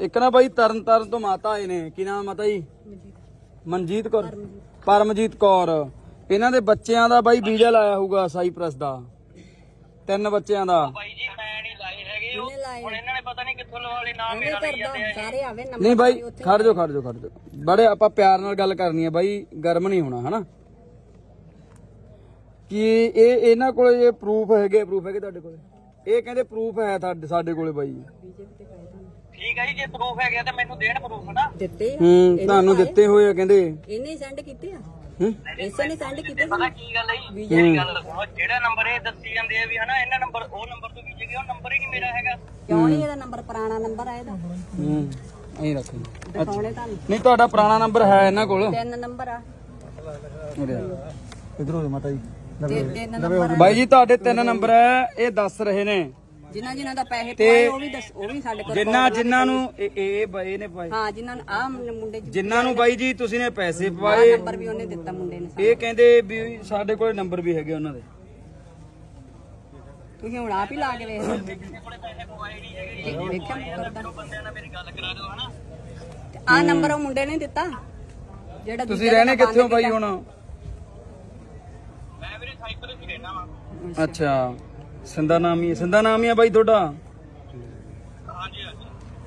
ਇੱਕ ਨਾ ਬਾਈ ਤਰਨ ਤਾਰਨ ਤੋਂ ਮਾਤਾ ਆਏ ਨੇ। ਕੀ ਨਾਮ ਮਾਤਾ ਜੀ? ਮਨਜੀਤ ਕੌਰ। ਪਰਮਜੀਤ ਕੌਰ। ਇਹਨਾਂ ਦੇ ਬੱਚਿਆਂ ਦਾ ਬਾਈ ਵੀਜ਼ਾ ਲਾਇਆ ਹੋਊਗਾ ਸਾਈਪ੍ਰਸ ਦਾ। ਤਿੰਨ ਬੱਚਿਆਂ ਦਾ। ਬਾਈ ਜੀ ਮੈਂ ਨਹੀਂ ਲਾਏ ਹੈਗੇ। ਉਹ ਕਿਹਨੇ ਲਾਏ। ਹੁਣ ਇਹਨਾਂ ਨੇ ਪਤਾ ਨਹੀਂ ਕਿੱਥੋਂ ਲਵਾ ਲਏ ਨਾਮ ਐਵੇਂ ਮੇਰਾ ਲਈ ਕਰਦਾ ਜਾਂਦੇ ਆ ਸਾਰੇ ਆਵੇ ਨੰਬਰ ਨਹੀਂ ਬਾਈ ਖੜ ਜਾਓ ਖੜ ਜਾਓ ਖੜ ਜਾਓ। ਬੜੇ ਆਪਾਂ ਪਿਆਰ ਨਾਲ ਗੱਲ ਕਰਨੀ ਹੈ ਬਾਈ ਗਰਮ ਨਹੀਂ ਹੋਣਾ ਹਨਾ? ਕਿ ਇਹ ਇਹਨਾਂ ਕੋਲੇ ਇਹ ਪ੍ਰੂਫ ਹੈਗੇ ਪ੍ਰੂਫ ਹੈਗੇ ਤੁਹਾਡੇ ਕੋਲੇ? ਇਹ ਕਹਿੰਦੇ ਪ੍ਰੂਫ ਹੈ ਸਾਡੇ ਕੋਲੇ ਬਾਈ। ਠੀਕ ਹੈ ਜੀ ਜੇ ਪ੍ਰੂਫ ਹੈਗਾ ਤਾਂ ਮੈਨੂੰ ਦੇਣ ਪ੍ਰੂਫ ਨਾ। ਦਿੱਤੇ ਆ। ਹੂੰ ਤੁਹਾਨੂੰ ਦਿੱਤੇ ਹੋਏ ਆ ਕਹਿੰਦੇ। ਇਹਨੇ ਸੈਂਡ ਕੀਤੇ ਆ? ਹੂੰ। ਇਸੇ ਨੇ ਸੈਂਡ ਕੀਤੇ ਪਤਾ ਕੀ ਗੱਲ ਹੈ ਜੀ? ਮੇਰੀ ਗੱਲ ਸੁਣੋ ਜਿਹੜਾ ਨੰਬਰ ਇਹ ਦੱਸੀ ਜਾਂਦੇ ਆ ਵੀ ਹਨਾ ਇਹਨਾਂ ਨੰਬਰ ਉਹ ਨੰਬਰ ਤੋਂ ਵੀਜੇ ਗਿਆ ਉਹ ਨੰਬਰ ਹੀ ਨਹੀਂ ਮੇਰਾ ਹੈਗਾ। ਕਿਉਂ ਨਹੀਂ ਇਹਦਾ ਨੰਬਰ ਪੁਰਾਣਾ ਨੰਬਰ ਆ ਇਹਦਾ। ਹੂੰ ਐਂ ਰੱਖ ਲਈ। ਦਿਖਾਉਣੇ ਤੁਹਾਨੂੰ। ਨਹੀਂ ਤੁਹਾਡਾ ਪੁਰਾਣਾ ਨੰਬਰ ਹੈ ਇਹਨਾਂ ਕੋਲ। ਤਿੰਨ ਨੰਬਰ ਆ। ਇਧਰੋਂ ਮਾਤਾ ਜੀ। ਤਿੰਨ ਨੰਬਰ ਆ ਬਾਈ ਜੀ ਤੁਹਾਡੇ ਤਿੰਨ ਨੰਬਰ ਹੈ ਇਹ ਦੱਸ ਰਹੇ ਨੇ। ਜਿਨ੍ਹਾਂ ਜਿਨ੍ਹਾਂ ਦਾ ਪੈਸੇ ਪਵਾਏ ਉਹ ਵੀ ਦੱਸ ਉਹ ਵੀ ਸਾਡੇ ਕੋਲ ਜਿੰਨਾ ਜਿੰਨਾਂ ਨੂੰ ਇਹ ਇਹ ਬਾਈ ਨੇ ਪਾਏ ਹਾਂ ਜਿਨ੍ਹਾਂ ਨੂੰ ਆ ਮੁੰਡੇ ਜੀ ਜਿੰਨਾਂ ਨੂੰ ਬਾਈ ਜੀ ਤੁਸੀਂ ਨੇ ਪੈਸੇ ਆਹ ਪਵਾਏ। ਨੰਬਰ ਵੀ ਉਹਨੇ ਦਿੱਤਾ ਮੁੰਡੇ ਨੇ ਸਾਨੂੰ। ਇਹ ਕਹਿੰਦੇ ਵੀ ਸਾਡੇ ਕੋਲ ਨੰਬਰ ਵੀ ਹੈਗੇ ਉਹਨਾਂ ਦੇ। ਤੁਸੀਂ ਹੁਣ ਆਪ ਹੀ ਲਾ ਕੇ ਵੇਖ ਲਓ। ਵੇਖਿਆ ਕਰਦਾ। ਬੰਦਿਆਂ ਨਾਲ ਮੇਰੀ ਗੱਲ ਕਰਾ ਦਿਓ ਹਨਾ। ਆ ਨੰਬਰ ਉਹ ਮੁੰਡੇ ਨੇ ਦਿੱਤਾ। ਜਿਹੜਾ ਤੁਸੀਂ ਰਹਿਣੇ ਕਿੱਥੇ ਹੋ ਬਾਈ ਕੀਤਾ। ਹੁਣ? ਮੈਂ ਵੀਰੇ ਸਾਈਪਰ ਹੀ ਰਹਿਣਾ ਵਾ। ਅੱਛਾ। ਸਿੰਦਾ ਨਾਮ ਹੀ ਹੈ। ਸਿੰਦਾ ਨਾਮ ਹੀ ਆ ਬਾਈ ਤੁਹਾਡਾ? ਹਾਂਜੀ ਹਾਂਜੀ।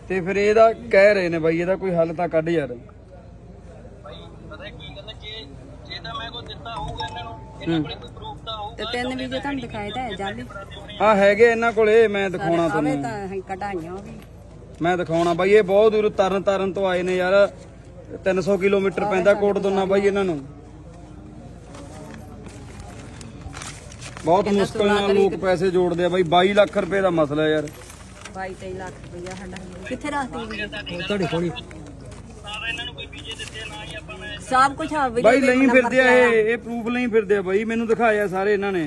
ਤੇ ਫਿਰ ਇਹਦਾ ਕਹਿ ਰਹੇ ਨੇ ਬਾਈ ਇਹਦਾ ਕੋਈ ਹੱਲ ਤਾਂ ਕੱਢ ਯਾਰ। ਭਾਈ ਪਤਾ ਕੀ ਗੱਲ ਹੈ ਜੇ ਜੇ ਤਾਂ ਮੈਂ ਕੋਈ ਦਿੱਤਾ ਹੋਊਗਾ ਇਹਨਾਂ ਨੂੰ ਇਹਨਾਂ ਕੋਲੇ ਕੋਈ ਪ੍ਰੂਫ ਤਾਂ ਹੋਊਗਾ ਤੇ ਤਿੰਨ ਵੀਜ਼ੇ ਤੁਹਾਨੂੰ ਦਿਖਾਏ ਤਾਂ ਹੈ ਜਾਲੀ। ਆ ਹੈਗੇ ਇਹਨਾਂ ਕੋਲੇ ਮੈਂ ਦਿਖਾਉਣਾ ਆਵੇ ਤੁਹਾਨੂੰ। ਤਾਂ ਅਸੀਂ ਕਢਾਈਆਂ ਉਹ ਵੀ। ਮੈਂ ਦਿਖਾਉਣਾ ਬਾਈ ਇਹ ਬਹੁਤ ਦੂਰ ਤਰਨ ਤਾਰਨ ਤੋਂ ਆਏ ਨੇ ਯਾਰ। 300 ਕਿਲੋਮੀਟਰ ਪੈਂਦਾ ਕੋਟ ਦੋਨਾ ਬਾਈ ਇਹਨਾਂ ਨੂੰ। ਬਹੁਤ ਮੁਸ਼ਕਲ ਨਾਲ ਲੋਕ ਪੈਸੇ ਜੋੜਦੇ ਆ ਬਾਈ 22 ਲੱਖ ਰੁਪਏ ਦਾ ਮਸਲਾ ਯਾਰ। 22 23 ਲੱਖ ਰੁਪਇਆ ਸਾਡਾ ਕਿੱਥੇ ਰੱਖਦੀ ਤੁਹਾਡੇ ਕੋਲ ਸਾਰਾ ਇਹਨਾਂ ਨੂੰ ਕੋਈ ਵੀਜ਼ੇ ਦਿੱਤੇ ਨਾ ਹੀ। ਆਪਾਂ ਮੈਂ ਸਭ ਕੁਝ ਆ ਬਾਈ ਨੰਬਰ ਫਿਰਦੇ ਆ। ਇਹ ਇਹ ਪ੍ਰੂਫ ਲਈ ਫਿਰਦੇ ਆ ਬਾਈ ਮੈਨੂੰ ਦਿਖਾਇਆ ਸਾਰੇ ਇਹਨਾਂ ਨੇ।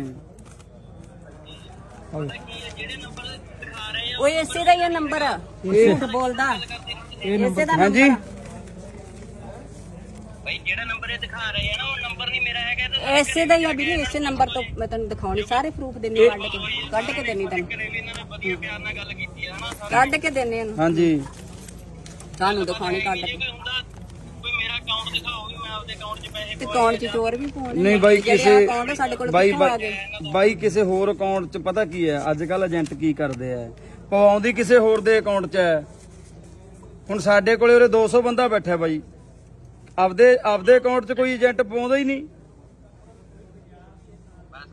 ਜਿਹੜੇ ਨੰਬਰ ਦਿਖਾ ਰਹੇ ਆ ਉਹ ਇਸੇ ਦਾ ਹੀ ਆ ਨੰਬਰ ਝੂਠ ਬੋਲਦਾ ਇਸੇ ਦਾ ਹਾਂਜੀ ਨੰਬਰ ਭਾਈ ਜਿਹੜਾ ਨੰਬਰ ਇਹ ਦਿਖਾ ਰਹੇ ਆ ਨਾ ਉਹ ਨੰਬਰ ਤੇ ਇਸੇ ਦਾ ਹੀ ਆ ਵੀ ਇਸੇ ਨੰਬਰ ਤੋਂ ਮੈਂ ਤੈਨੂੰ ਦਿਖਾਉਣੀ ਸਾਰੇ ਪ੍ਰੂਫ ਦੇਣੀ ਕੱਢ ਕੇ ਕੱਢ ਕੇ ਦੇਣੀ ਤੈਨੂੰ ਘਰੇ ਵੀ ਇਹਨਾਂ ਨੇ ਵਧੀਆ ਪਿਆਰ ਨਾਲ ਗੱਲ ਕੀਤੀ ਆ ਹਨਾ ਕੱਢ ਕੇ ਦੇਣੇ ਇਹਨੂੰ। ਹਾਂਜੀ। ਤੁਹਾਨੂੰ ਦਿਖਾਉਣੀ ਕੱਢ ਕੇ। ਮੇਰਾ ਅਕਾਊਂਟ 'ਚ ਪੈਸੇ ਤੇ ਕੌਣ ਚ ਚੋਰ ਵੀ ਪਾਉਣੇ ਨਹੀਂ ਬਾਈ ਕਿਸੇ ਬਾਈ ਬਾਈ ਕਿਸੇ ਹੋਰ ਅਕਾਊਂਟ 'ਚ ਪਤਾ ਕੀ ਹੈ? ਅੱਜ ਕੱਲ ਏਜੰਟ ਕੀ ਕਰਦੇ ਆ? ਪਵਾਉਂਦੀ ਕਿਸੇ ਹੋਰ ਦੇ ਅਕਾਊਂਟ 'ਚ ਹੈ। ਹੁਣ ਸਾਡੇ ਕੋਲੇ ਉਰੇ 200 ਬੰਦਾ ਬੈਠਾ ਬਾਈ। ਆਪਦੇ ਆਪਦੇ ਅਕਾਊਂਟ 'ਚ ਕੋਈ ਏਜੰਟ ਪਵਾਉਂਦਾ ਹੀ ਨਹੀਂ ਮੈਂ ਸਮਝ ਗਿਆ ਬਾਈ ਤੁਹਾਡੀ ਗੱਲ ਪਰ ਹੁਣ ਮੇਰੀ ਗੱਲ ਸੁਣੋ ਇਹਨਾਂ ਕੋਲੇ ਕੋਈ ਤਾਂ ਪ੍ਰੂਫ ਹੋਊਗਾ ਨਾ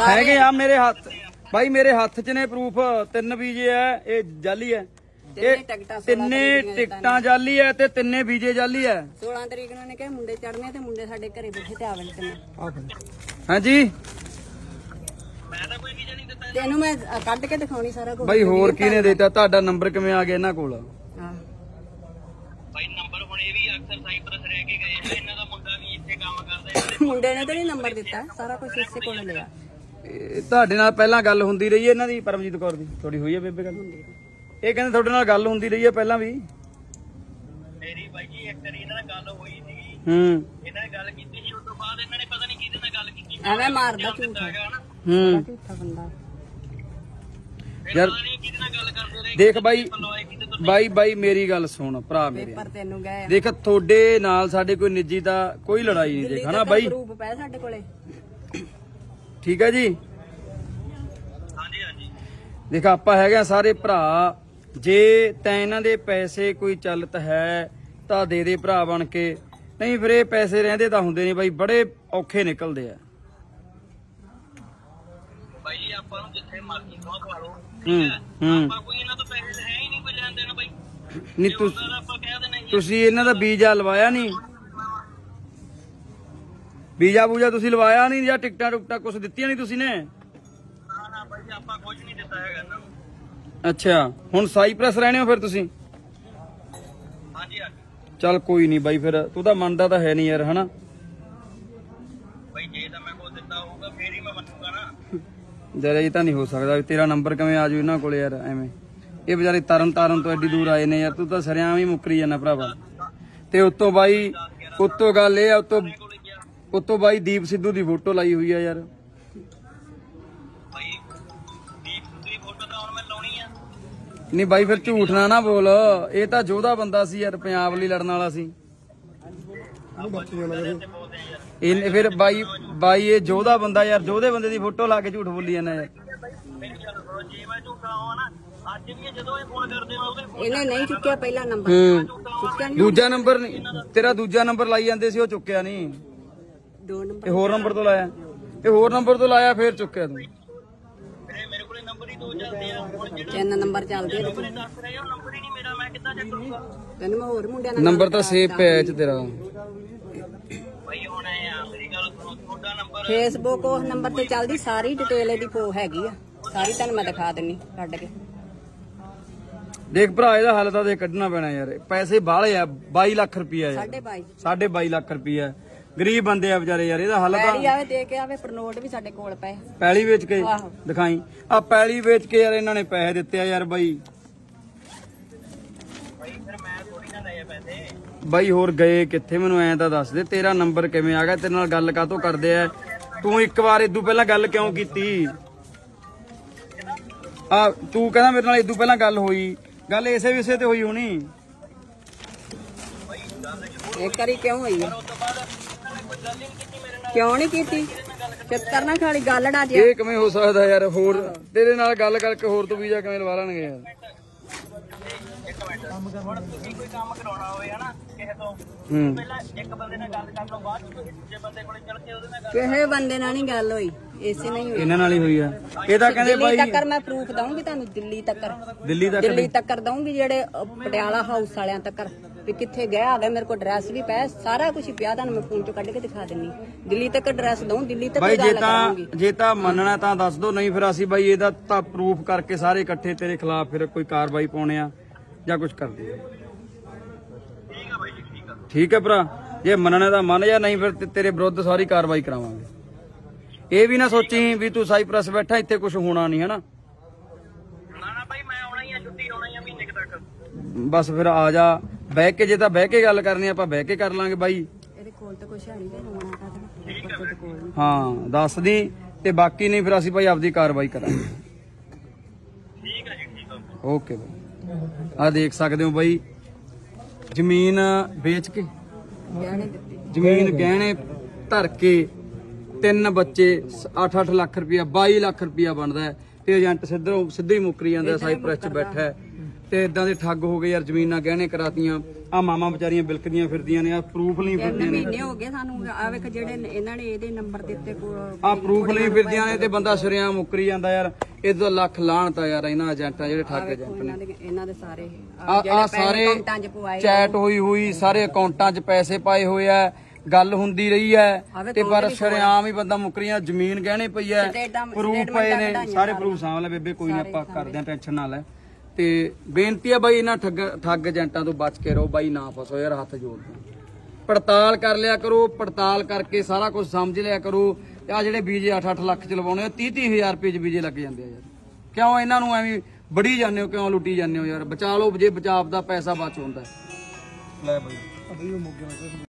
ਹੈਗੇ ਆ ਮੇਰੇ ਹੱਥ। ਬਾਈ ਮੇਰੇ ਹੱਥ 'ਚ ਨੇ ਪ੍ਰੂਫ ਤਿੰਨ ਵੀਜ਼ੇ ਐ ਇਹ ਜਾਲੀ ਐ ਤਿੰਨੇ ਇਹ ਤਿੰਨੇ ਟਿਕਟਾਂ ਜਾਲੀ ਐ ਤੇ ਤਿੰਨੇ ਵੀਜ਼ੇ ਜਾਲੀ ਐ 16 ਤਰੀਕ ਨੂੰ ਨੇ ਕਿਹਾ ਮੁੰਡੇ ਚੜਨੇ ਤੇ ਮੁੰਡੇ ਸਾਡੇ ਘਰੇ ਬੈਠੇ ਤੇ ਆਵਣ ਤੇ ਹਾਂਜੀ। ਮੈਂ ਤਾਂ ਕੋਈ ਵੀਜ਼ਾ ਨਹੀਂ ਦਿੱਤਾ। ਤੈਨੂੰ ਮੈਂ ਕੱਢ ਕੇ ਦਿਖਾਉਣੀ ਸਾਰਾ ਕੁਝ ਬਾਈ ਹੋਰ ਕਿਹਨੇ ਦਿੱਤਾ? ਤੁਹਾਡਾ ਨੰਬਰ ਕਿਵੇਂ ਆ ਗਿਆ ਇਹਨਾਂ ਕੋਲ? ਮੁੰਡੇ ਨੇ ਤਾਂ ਨਹੀਂ ਨੰਬਰ ਦਿੱਤਾ? ਸਾਰਾ ਕੁਝ ਇਸੇ ਕੋਲ ਲਿਆ। ਇਹ ਤੁਹਾਡੇ ਨਾਲ ਪਹਿਲਾਂ ਗੱਲ ਹੁੰਦੀ ਰਹੀ ਹੈ ਇਹਨਾਂ ਦੀ ਪਰਮਜੀਤ ਕੌਰ ਦੀ? ਤੁਹਾਡੀ ਹੋਈ ਹੈ ਬੇਬੇ ਗੱਲ? ਇਹ ਕਹਿੰਦੇ ਤੁਹਾਡੇ ਨਾਲ ਗੱਲ ਹੁੰਦੀ ਰਹੀ ਹੈ ਪਹਿਲਾਂ ਵੀ? ਮੇਰੀ ਬਾਈ ਜੀ ਇੱਕ ਵਾਰੀ ਇਹਨਾਂ ਨਾਲ ਗੱਲ ਹੋਈ ਸੀਗੀ। ਹੂੰ। ਇਹਨਾਂ ਨੇ ਗੱਲ ਕੀਤੀ ਸੀ ਉਸ ਤੋਂ ਬਾਅਦ ਇਹਨਾਂ ਨੇ ਪਤਾ ਨਹੀਂ ਕਿਹਦੇ ਨਾਲ ਗੱਲ ਕੀਤੀ। ਐਵੇਂ ਮਾਰਦਾ ਝੂਠ। ਹੂੰ। ਝੂਠਾ ਬੰਦਾ। ਯਾਰ ਪਤਾ ਨਹੀਂ ਕਿਹਦੇ ਨਾਲ ਗੱਲ ਕਰਦੇ ਰਹੇ ਦੇਖ ਬਾਈ। ਬਾਈ ਬਾਈ ਮੇਰੀ ਗੱਲ ਸੁਣ ਭਰਾ ਮੇਰੇ। ਪਰ ਤੈਨੂੰ ਗਏ ਦੇਖ ਤੁਹਾਡੇ ਨਾਲ ਸਾਡੇ ਕੋਈ ਨਿੱਜੀ ਦਾ ਕੋਈ ਲੜਾਈ ਨਹੀਂ ਦੇਖ ਹਨਾ ਬਾਈ? ਪ੍ਰੂਫ ਪੈ ਸਾਡੇ ਕੋਲੇ। ਠੀਕ ਹੈ ਜੀ? ਹਾਂਜੀ ਹਾਂਜੀ ਦੇਖ ਆਪਾਂ ਹੈਗੇ ਆ ਸਾਰੇ ਭਰਾ। ਜੇ ਤੈਂ ਇਹਨਾਂ ਦੇ ਪੈਸੇ ਕੋਈ ਚੱਲਤ ਹੈ ਤਾਂ ਦੇ ਦੇ ਭਰਾ ਬਣ ਕੇ। ਨਹੀਂ ਫਿਰ ਇਹ ਪੈਸੇ ਰਹਿੰਦੇ ਤਾਂ ਹੁੰਦੇ ਨਹੀਂ ਬਾਈ ਬੜੇ ਔਖੇ ਨਿਕਲਦੇ ਆ। ਬਾਈ ਜੀ ਆਪਾਂ ਨੂੰ ਜਿੱਥੇ ਮਰਜ਼ੀ ਤੋਂ ਖਵਾ ਲਓ ਹੂੰ? ਹੂੰ। ਆਪਾਂ ਕੋਈ ਇਹਨਾਂ ਤੋਂ ਨਹੀਂ ਤੁਸ ਤੁਸੀਂ ਇਹਨਾਂ ਦਾ ਵੀਜ਼ਾ ਲਵਾਇਆ ਨਹੀਂ? ਵੀਜ਼ਾ ਬੂਜਾ ਤੁਸੀਂ ਲਵਾਇਆ ਨਹੀਂ ਜਾਂ ਟਿਕਟਾਂ ਟੁਕਟਾਂ ਕੁਝ ਦਿੱਤੀਆਂ ਨਹੀਂ ਤੁਸੀਂ ਨੇ? ਨਾ ਨਾ ਬਾਈ ਜੀ, ਆਪਾਂ ਕੁਝ ਨਹੀਂ ਦਿੱਤਾ ਹੈਗਾ ਇਹਨਾਂ ਨੂੰ ਅੱਛਾ ਹੁਣ ਸਾਈਪ੍ਰੈਸ ਰਹਿਣੇ ਹੋ ਫਿਰ ਤੁਸੀਂ? ਹਾਂਜੀ ਚੱਲ ਕੋਈ ਨਹੀਂ ਬਾਈ ਫਿਰ ਤੂੰ ਤਾਂ ਮੰਨਦਾ ਤਾਂ ਹੈ ਨਹੀਂ ਯਾਰ ਹਨਾ? ਬਾਈ ਜੇ ਤਾਂ ਮੈਂ ਕੁਝ ਦਿੱਤਾ ਹੋਊਗਾ ਫੇਰ ਹੀ ਮੈਂ ਮੰਨੂਗਾ ਨਾ। ਜਰਾ ਇਹ ਤਾਂ ਨਹੀਂ ਹੋ ਸਕਦਾ ਤੇਰਾ ਨੰਬਰ ਕਿਵੇਂ ਆ ਜੂ ਇਹਨਾਂ ਕੋਲੇ ਯਾਰ ਐਵੇਂ। ਇਹ ਵਿਚਾਰੇ ਤਰਨ ਤਾਰਨ ਤੋਂ ਐਡੀ ਦੂਰ ਆਏ ਨੇ ਯਾਰ, ਤੂੰ ਤਾਂ ਸਰਿਆਂ ਹੀ ਮੁੱਕਰੀ ਜਾਂਦਾ ਭਰਾਵਾ। ਤੇ ਉਤੋਂ ਬਾਈ, ਉਤੋਂ ਗੱਲ ਇਹ ਆ, ਉਤੋਂ ਉਤੋਂ ਬਾਈ ਦੀਪ ਸਿੱਧੂ ਦੀ ਫੋਟੋ ਲਾਈ ਹੋਈ ਆ ਯਾਰ। ਨਹੀਂ ਬਾਈ ਫਿਰ ਝੂਠ ਨਾ ਨਾ ਬੋਲ, ਇਹ ਤਾਂ ਜੋਧਾ ਬੰਦਾ ਸੀ ਯਾਰ, ਪੰਜਾਬ ਲਈ ਲੜਨ ਵਾਲਾ ਸੀ। ਇਹ ਫਿਰ ਬਾਈ ਬਾਈ ਇਹ ਜੋਧਾ ਬੰਦਾ ਯਾਰ, ਜੋਧੇ ਬੰਦੇ ਦੀ ਫੋਟੋ ਲਾ ਕੇ ਝੂਠ ਬੋਲੀ ਜਾਂਦਾ ਯਾਰ। ਜੇ ਮੈਂ ਝੂਠਾ ਹੋਵਾਂ ਨਾ ਅੱਜ ਵੀ ਇਹ ਜਦੋਂ ਇਹ ਫੋਨ ਕਰਦੇ ਮੈਂ ਉਹਦੇ ਇਹਨੇ ਨਹੀਂ ਚੁੱਕਿਆ ਪਹਿਲਾ ਨੰਬਰ ਹੂੰ। ਚੁੱਕਿਆ ਨਹੀਂ ਦੂਜਾ ਨੰਬਰ ਨਹੀਂ ਤੇਰਾ ਦੂਜਾ ਨੰਬਰ ਲਾਈ ਜਾਂਦੇ ਸੀ ਉਹ ਚੁੱਕਿਆ ਨਹੀਂ ਦੋ ਨੰਬਰ ਇਹ ਹੋਰ ਨੰਬਰ ਤੋਂ ਲਾਇਆ। ਇਹ ਹੋਰ ਨੰਬਰ ਤੋਂ ਲਾਇਆ ਫਿਰ ਚੁੱਕਿਆ ਤੂੰ। ਮੇਰੇ ਮੇਰੇ ਕੋਲੇ ਨੰਬਰ ਹੀ ਦੋ ਚੱਲਦੇ ਆ। ਹੁਣ ਜਿਹੜਾ ਤਿੰਨ ਨੰਬਰ ਚੱਲਦੇ ਆ ਮੇਰੇ ਦੱਸ ਰਹੇ ਹੋ ਨੰਬਰ ਹੀ ਨਹੀਂ ਮੇਰਾ। ਮੈਂ ਕਿੱਦਾਂ ਚੈੱਕ ਕਰੂੰਗਾ? ਤੈਨੂੰ ਮੈਂ ਹੋਰ ਮੁੰਡਿਆਂ ਨਾਲ ਨੰਬਰ ਤਾਂ ਸੇਵ ਪਿਆ ਚ ਤੇਰਾ। ਭਾਈ ਹੁਣ ਇਹ ਆ ਮੇਰੀ ਗੱਲ ਸੁਣੋ ਤੁਹਾਡਾ ਨੰਬਰ ਫੇਸਬੁੱਕ ਉਸ ਨੰਬਰ ਤੇ ਚੱਲਦੀ ਸਾਰੀ ਡਿਟੇਲ ਇਹਦੀ ਪੋ ਹੈਗੀ ਆ। ਸਾਰੀ ਤੁਹਾਨੂੰ ਮੈਂ ਦਿਖਾ ਦਿੰਨੀ ਕੱਢ ਕੇ। ਦੇਖ ਭਰਾ ਇਹਦਾ ਹੱਲ ਤਾਂ ਦੇ ਕੱਢਣਾ ਪੈਣਾ ਯਾਰ। ਪੈਸੇ ਬਾਹਲੇ ਆ 22 ਲੱਖ ਰੁਪਈਆ ਯਾਰ। ਸਾਢੇ ਬਾਈ। ਸਾਢੇ 22 ਲੱਖ ਰੁਪਈਆ। ਗਰੀਬ ਬੰਦੇ ਆ ਵਿਚਾਰੇ ਯਾਰ ਇਹਦਾ ਹੱਲ ਤਾਂ ਆਵੇ ਦੇ ਕੇ ਆਵੇ ਪਰ ਨੋਟ ਵੀ ਸਾਡੇ ਕੋਲ ਪਏ। ਪੈਲੀ ਵੇਚ ਕੇ। ਦਿਖਾਈ। ਆ ਪੈਲੀ ਵੇਚ ਕੇ ਯਾਰ ਇਹਨਾਂ ਨੇ ਪੈਸੇ ਦਿੱਤੇ ਆ ਯਾਰ ਬਾਈ। ਬਾਈ ਹੋਰ ਗਏ ਕਿੱਥੇ? ਮੈਨੂੰ ਐਂ ਤਾਂ ਦੱਸ ਦੇ ਤੇਰਾ ਨੰਬਰ ਕਿਵੇਂ ਆ ਗਿਆ? ਤੇਰੇ ਨਾਲ ਗੱਲ ਕਾਤੋਂ ਕਰਦੇ ਆ? ਤੂੰ ਇੱਕ ਵਾਰ ਇਦੋਂ ਪਹਿਲਾਂ ਗੱਲ ਕਿਉਂ ਕੀਤੀ? ਆ ਤੂੰ ਕਹਿੰਦਾ ਮੇਰੇ ਨਾਲ ਇਦੋਂ ਪਹਿਲਾਂ ਗੱਲ ਹੋਈ। ਗੱਲ ਇਸੇ ਵਿਸ਼ੇ ਤੇ ਹੋਈ ਹੋਣੀ। ਇੱਕ ਵਾਰੀ ਕਿਉਂ ਹੋਈ? ਕਿਉਂ ਨਹੀਂ ਕੀਤੀ? ਚੱਕਰ ਨਾ ਖਾਲੀ ਗੱਲ ਡਾ ਜਿਆ ਇਹ ਕਿਵੇਂ ਹੋ ਸਕਦਾ ਯਾਰ ਹੋਰ ਤੇਰੇ ਨਾਲ ਗੱਲ ਕਰਕੇ ਹੋਰ ਤੋਂ ਵੀਜ਼ਾ ਕਿਵੇਂ ਲਵਾ ਲੈਣਗੇ ਯਾਰ? ਇੱਕ ਮਿੰਟ ਹੁਣ ਤੁਸੀਂ ਕੋਈ ਕੰਮ ਕਰਾਉਣਾ ਹੋਵੇ ਹਨਾ ਕਿਸੇ ਤੋਂ ਹੂੰ। ਪਹਿਲਾਂ ਇੱਕ ਬੰਦੇ ਨਾਲ ਗੱਲ ਕਰ ਲਓ ਬਾਅਦ ਚ ਤੁਸੀਂ ਦੂਜੇ ਬੰਦੇ ਕੋਲੇ ਚੱਲ ਕੇ ਉਹਦੇ ਨਾਲ ਗੱਲ ਕਿਸੇ ਬੰਦੇ ਨਾਲ ਨਹੀਂ ਗੱਲ ਹੋਈ ਇਸੇ ਨਹੀਂ ਹੋਈ। ਇਹਨਾਂ ਨਾਲ ਹੀ ਹੋਈ ਆ। ਇਹ ਤਾਂ ਕਹਿੰਦੇ ਦਿੱਲੀ ਬਾਈ ਤੱਕਰ ਮੈਂ ਪ੍ਰੂਫ ਦਊਂਗੀ ਤੁਹਾਨੂੰ ਦਿੱਲੀ ਤੱਕਰ। ਦਿੱਲੀ ਤੱਕ ਦਿੱਲੀ ਤੱਕਰ ਦਊਂਗੀ ਜਿਹੜੇ ਪਟਿਆਲਾ ਹਾਊਸ ਵਾਲਿਆਂ ਤੱਕਰ ਵੀ ਕਿੱਥੇ ਗਿਆ ਆ ਗਿਆ ਮੇਰੇ ਕੋਲ ਐਡਰੈਸ ਵੀ ਪਿਆ ਸਾਰਾ ਕੁਝ ਪਿਆ ਤੁਹਾਨੂੰ ਮੈਂ ਫੋਨ ਚੋਂ ਕੱਢ ਕੇ ਦਿਖਾ ਦਿੰਨੀ। ਦਿੱਲੀ ਤੱਕ ਐਡਰੈਸ ਦਊਂ ਦਿੱਲੀ ਤੱਕ ਬਾਈ ਜੇ ਤਾਂ ਜੇ ਤਾਂ ਮੰਨਣਾ ਤਾਂ ਦੱਸ ਦੋ ਨਹੀਂ ਫਿਰ ਅਸੀਂ ਬਾਈ ਇਹਦਾ ਤਾਂ ਪ੍ਰੂਫ ਕਰਕੇ ਸਾਰੇ ਇਕੱਠੇ ਤੇਰੇ ਖਿਲਾਫ ਫਿਰ ਕੋਈ ਕਾਰਵਾਈ ਪਾਉਣੇ ਆ। ਜਾਂ ਕੁਝ ਕਰਦੇ ਠੀਕ ਆ ਬਾਈ ਜੀ ਠੀਕ ਆ ਠੀਕ ਹੈ ਭਰਾ ਜੇ ਮੰਨਣਾ ਤਾਂ ਮੰਨ ਜਾਂ ਨਹੀਂ ਫਿਰ ਤੇਰੇ ਵਿਰੁੱਧ ਸਾਰੀ ਕਾਰਵਾਈ ਕਰਾਵਾਂਗੇ। ਇਹ ਵੀ ਨਾ ਸੋਚੀ ਵੀ ਤੂੰ ਸਾਈਪ੍ਰਸ ਬੈਠਾ ਇੱਥੇ ਕੁਝ ਹੋਣਾ ਨਹੀਂ ਹਨਾ? ਨਾ ਨਾ ਭਾਈ ਮੈਂ ਆਉਣਾ ਹੀ ਆ ਛੁੱਟੀ ਆਉਣਾ ਹੀ ਆ ਮਹੀਨੇ ਕੁ ਤੱਕ। ਬਸ ਫਿਰ ਆ ਜਾ ਬਹਿ ਕੇ ਜੇ ਤਾਂ ਬਹਿ ਕੇ ਗੱਲ ਕਰਨੀ ਆਪਾਂ ਬਹਿ ਕੇ ਕਰ ਲਾਂਗੇ ਬਾਈ। ਇਹਦੇ ਕੋਲ ਤਾਂ ਕੁਛ ਹੈ ਨਹੀਂ ਦੇ। ਹਾਂ ਦੱਸ ਦੀ ਤੇ ਬਾਕੀ ਨਹੀਂ ਫਿਰ ਅਸੀਂ ਭਾਈ ਆਪਦੀ ਕਾਰਵਾਈ ਕਰਾਂਗੇ। ਠੀਕ ਆ ਜੀ ਠੀਕ ਆ। Okay bye. ਆ ਦੇਖ ਸਕਦੇ ਹੋ ਬਾਈ। ਜ਼ਮੀਨ ਵੇਚ ਕੇ ਗਹਿਣੇ ਦਿੱਤੇ। ਜ਼ਮੀਨ ਗਹਿਣੇ ਧਰ ਕੇ ਤਿੰਨ ਬੱਚੇ 8-8 ਲੱਖ ਰੁਪਇਆ 22 ਲੱਖ ਰੁਪਇਆ ਬਣਦਾ ਤੇ ਏਜੰਟ ਸਿੱਧਰੋਂ ਸਿੱਧੇ ਹੀ ਮੁੱਕਰੀ ਜਾਂਦਾ ਸਾਈਪ੍ਰੈਸ 'ਚ ਬੈਠਾ ਹੈ। ਤੇ ਇਦਾਂ ਦੇ ਠੱਗ ਹੋ ਗਏ ਯਾਰ ਜ਼ਮੀਨਾਂ ਗਹਿਣੇ ਕਰਾਤੀਆਂ ਆ ਮਾਮਾ ਵਿਚਾਰੀਆਂ ਬਿਲਕਦੀਆਂ ਫਿਰਦੀਆਂ ਨੇ ਆ ਪ੍ਰੂਫ ਨਹੀਂ ਤਿੰਨ ਫਿਰਦੀਆਂ ਨੇ। ਮਹੀਨੇ ਹੋ ਗਏ ਸਾਨੂੰ ਆ ਵੇਖ ਜਿਹੜੇ ਇਹਨਾਂ ਨੇ ਇਹਦੇ ਨੰਬਰ ਦਿੱਤੇ ਆ ਪ੍ਰੂਫ ਨਹੀਂ ਫਿਰਦੀਆਂ ਨੇ ਤੇ ਬੰਦਾ ਸਿਰਿਆਂ ਮੁੱਕਰੀ ਜਾਂਦਾ ਯਾਰ। ਇਹ ਤਾਂ ਲੱਖ ਲਾਹਣਤਾ ਯਾਰ ਇਹਨਾਂ ਏਜੰਟਾਂ ਜਿਹੜੇ ਠੱਗ ਏਜੰਟ ਨੇ। ਇਹਨਾਂ ਦੇ ਸਾਰੇ ਆ ਆ ਸਾਰੇ ਅਕਾਊਂਟਾਂ 'ਚ ਪਵਾਏ ਚੈਟ ਹੋਈ ਹੋਈ ਸਾਰੇ ਅਕਾਊਂਟਾਂ 'ਚ ਪੈਸੇ ਪਾਏ ਹੋਏ ਆ ਗੱਲ ਹੁੰਦੀ ਰਹੀ ਹੈ ਤੇ ਪਰ ਸ਼ਰੇਆਮ ਹੀ ਬੰਦਾ ਮੁੱਕਰੀਆਂ ਜ਼ਮੀਨ ਗਹਿਣੇ ਪਈ ਹੈ ਪ੍ਰੂਫ ਪਏ ਨੇ। ਸਾਰੇ ਪ੍ਰੂਫ ਲੈ ਬੇਬੇ ਕੋਈ ਨਾ ਆਪਾਂ ਕਰਦੇ ਆ ਟੈਨਸ਼ਨ ਨਾ ਲੈ। ਤੇ ਬੇਨਤੀ ਆ ਬਾਈ ਇਹਨਾਂ ਠੱਗ ਠੱਗ ਏਜੰਟਾਂ ਤੋਂ ਬਚ ਕੇ ਰਹੋ ਬਾਈ ਨਾ ਫਸੋ ਯਾਰ ਹੱਥ ਜੋੜਦੇ ਪੜਤਾਲ ਕਰ ਲਿਆ ਕਰੋ ਪੜਤਾਲ ਕਰਕੇ ਸਾਰਾ ਕੁਝ ਸਮਝ ਲਿਆ ਕਰੋ। ਆ ਜਿਹੜੇ ਵੀਜ਼ੇ 8-8 ਲੱਖ ਚ ਲਵਾਉਣੇ 30-30 ਹਜ਼ਾਰ ਰੁਪਏ ਚ ਵੀਜ਼ੇ ਲੱਗ ਜਾਂਦੇ ਆ ਯਾਰ। ਕਿਉਂ ਇਹਨਾਂ ਨੂੰ ਐਵੇਂ ਬੜੀ ਜਾਂਦੇ ਹੋ ਕਿਉਂ ਲੁੱਟੀ ਜਾਂਦੇ ਹੋ ਯਾਰ? ਬਚਾ ਲਓ ਜੇ ਬਚਾਅ ਦਾ ਪੈਸਾ ਬਚ ਹੁੰਦਾ। ਲੈ ਬਾਈ।